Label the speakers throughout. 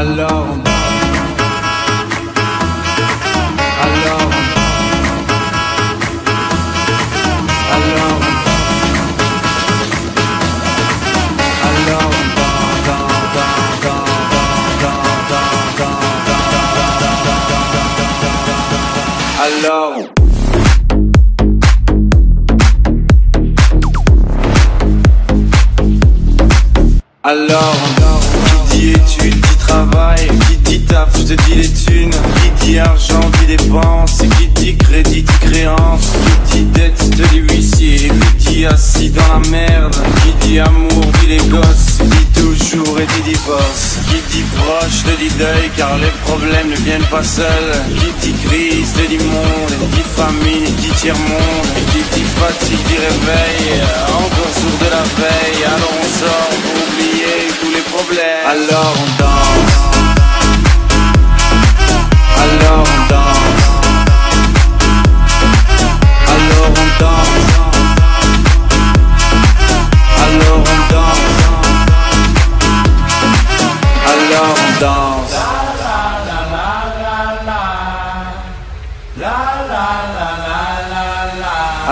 Speaker 1: Alors alors, alors, Alors on danse. Alors on danse. Alors Alors on Alors, alors, travail, qui dit taf, je te dis les thunes, qui dit argent, dit dépenses, qui dit crédit, dit créance, qui dit dette, te dit huissier, qui dit assis dans la merde, qui dit amour, dit les gosses, dit toujours et dit divorce, qui dit proche, te dit deuil, car les problèmes ne viennent pas seuls, qui dit crise, te dit monde, dit famine, dit tiers-monde, qui dit fatigue, dit réveil, encore sourd de la veille, alors on sort pour oublier tous les problèmes, alors on danse,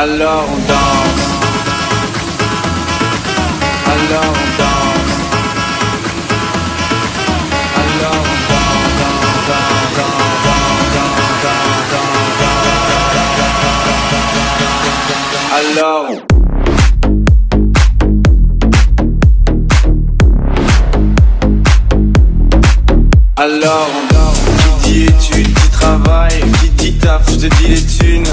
Speaker 1: Alors on danse. Alors on danse. Alors on danse, danse, danse, danse, danse, danse. Alors. Alors, qui dit études, qui travail, qui dit taf, je te dis les thunes,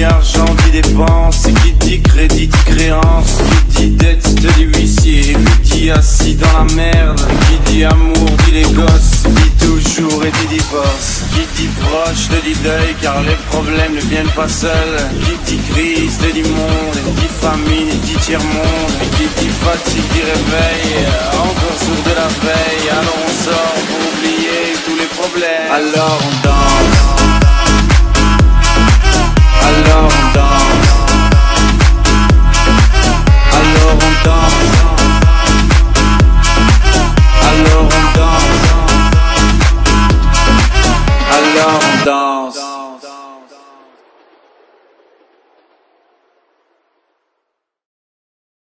Speaker 1: dit argent, dit dépenses, qui dit crédit, dit créance, qui dit dette, te dit huissier, qui dit assis dans la merde, qui dit amour, dit les gosses, dit toujours et dit divorce, qui dit proche, te dit deuil, car les problèmes ne viennent pas seuls, qui dit crise, te dit monde, dit famine, dit tiers-monde, qui dit fatigue, dit réveil, encore sourd de la veille, alors on sort pour oublier tous les problèmes, alors on danse.